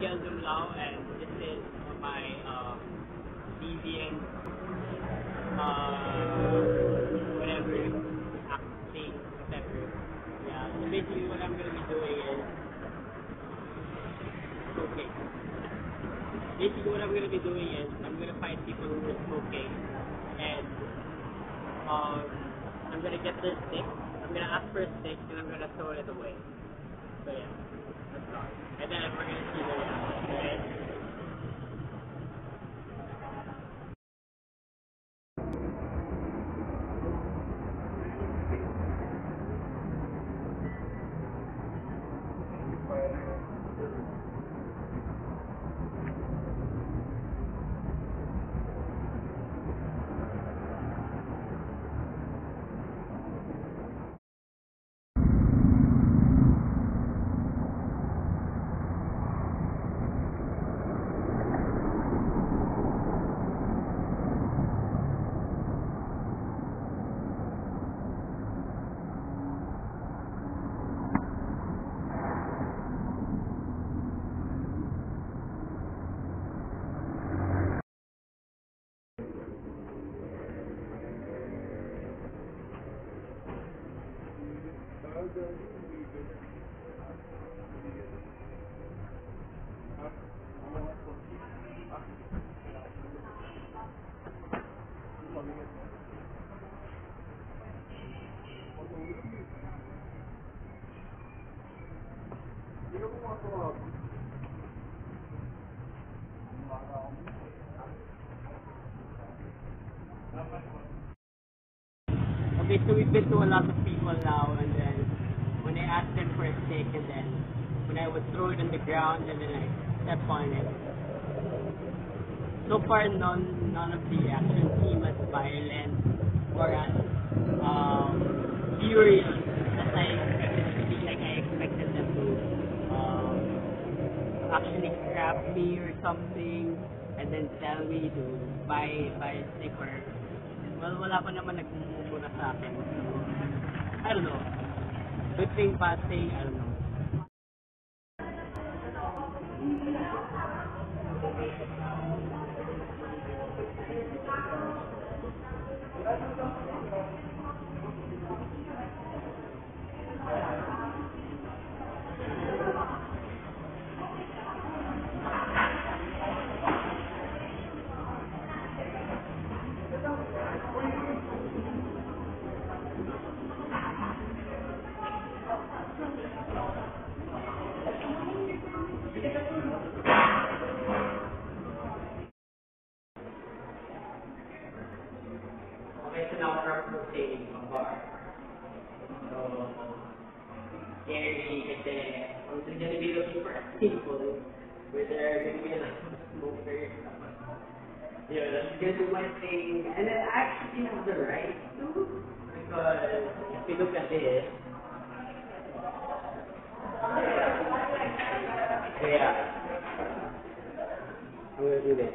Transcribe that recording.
Miguel Dumlao, and this is my uh, deviant, uh, whatever, acting, whatever. Yeah, so basically what I'm gonna be doing is, okay. Basically what I'm gonna be doing is, I'm gonna find people who are smoking, and um, I'm gonna get their stick, I'm gonna ask for a stick, and I'm gonna throw it away. So yeah. And then we're gonna see the reaction, right? Okay, so we've been to a lot of people now, and asked them for a stick, and then when I would throw it on the ground, and then I step on it. So far, none none of the reactions seem as violent or as um, furious as I expected. Like I expected them to um, actually grab me or something, and then tell me to buy buy a stick or well, wala pa naman nagmumura sa akin. I don't know. Good thing, thing, I don't know. Okay, so now we're approaching a bar. So, scary kasi I'm just gonna be looking for people where there are gonna be of smokers. Yeah, that's gonna do my thing. And then actually have the right to because if you look at this, yeah, I'm gonna do this.